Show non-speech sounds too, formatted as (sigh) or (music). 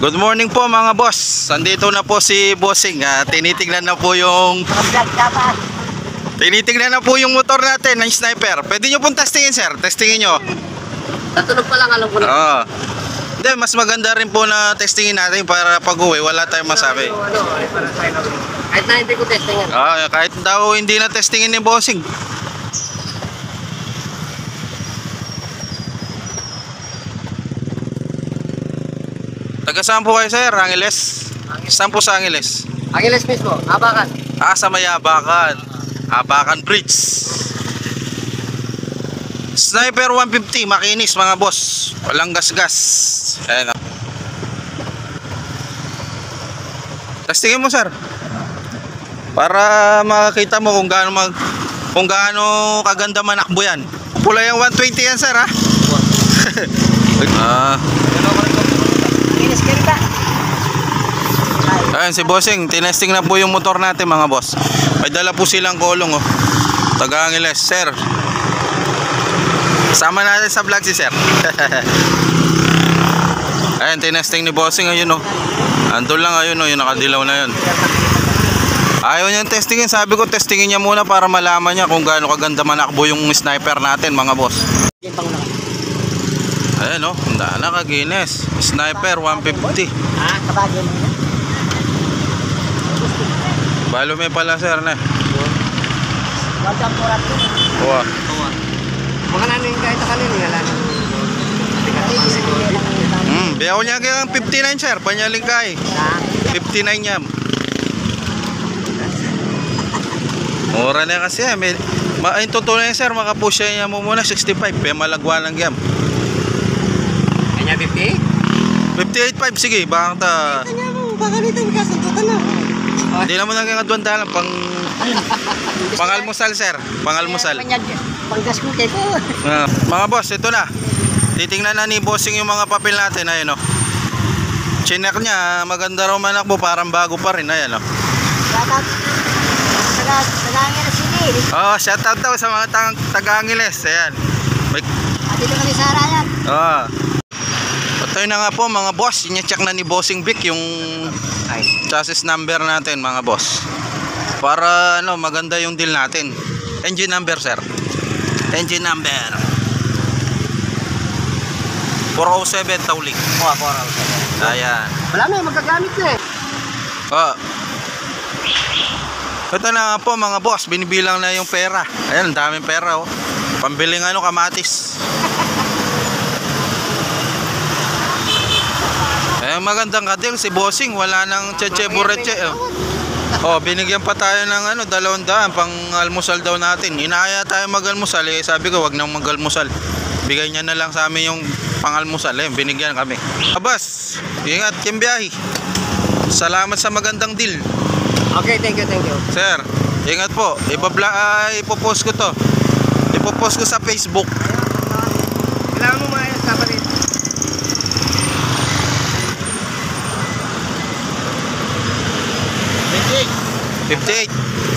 Good morning po mga boss. Andito na po si Bossing. Ah, tinitingnan na po yung tinitingnan na po yung motor natin ng sniper. Pwede nyo pong testingin sir. Testingin nyo. Natunog pa lang alam ko na. Oo. Hindi, mas maganda rin po na testingin natin para pag uwi wala tayong masabi. Ano. Kahit na hindi ko testingan. Ah, kahit daw hindi na testingin ni Bossing. Taga saan po kayo sir? Angeles? Saan po sa Angeles? Angeles mismo, abakan. Ah, sa may Abakan. Abakan Bridge. Sniper 150, makinis mga boss. Walang gas-gas. Ayan o. Testingin mo sir. Para makakita mo kung gaano mag kung gaano kaganda manakbo yan. Pula yung 120 yan sir ha. (laughs) ah, Ayan si Bossing, tinesting na po yung motor natin mga boss. May dala po silang kulong oh. Taga Angeles, sir. Sama natin sa vlog si sir. (laughs) Ayan, tinesting ni Bossing ayun oh. Andun lang ayun oh, yung nakadilaw na yun. Ayaw niyang testingin, sabi ko testingin niya muna para malaman niya kung gaano kaganda manakbo yung sniper natin mga boss. Yung. Ayan oh, handa na kagines. Sniper 150. Ha? Kabagyo mo na. May pala sir na. Kang purat ko. Wow. Mga nanin kahit kanina nga lang. Hmm, biyaw niya kaya 59 sir, panyaling kay. Ha? 59 niya. Mura na kasi eh. May, ma, ay, totoo na yan sir, makapusya niya mo muna 65. Kaya malagwa lang yan. Kanya 50? 58.5 sige, baka ta. Kanya mo, baka nito kasuntutan na. Hindi naman nang adwan dalan pang (laughs) pangalmusal sir, pangalmusal. Panggas ko kayo. Ah, mga boss, ito na. Titingnan na ni bossing yung mga papel natin, ayun oh. Chinek niya, maganda raw manakbo, parang bago pa rin, ayan oh. Shoutout. Taga, taga Angeles City. Oh, shout out daw sa mga tang taga-Angeles. Ayan. May At dito kami sa Arayan. Ito na nga po mga boss, inya-check na ni Bossing Vic yung chassis number natin mga boss. Para ano, maganda yung deal natin. Engine number, sir. Engine number. 407 Taulik. Raw sa Ayan. Wala na, magagamit na eh. Oh. Ito na nga po mga boss, binibilang na yung pera. Ayan, daming pera oh. Pambiling ano, kamatis. Eh, magandang kadil si Bossing, wala nang cheche bureche. Oh. oh, binigyan pa tayo ng ano, dalawang daan pang almusal daw natin. Inaaya tayo mag-almusal, eh, sabi ko wag nang mag-almusal. Bigay niya na lang sa amin yung pang-almusal, eh, binigyan kami. Abas, ingat yung biyahe. Salamat sa magandang deal. Okay, thank you, thank you. Sir, ingat po. Ibabla, ay, ipopost ko to. Ipopost ko sa Facebook. 58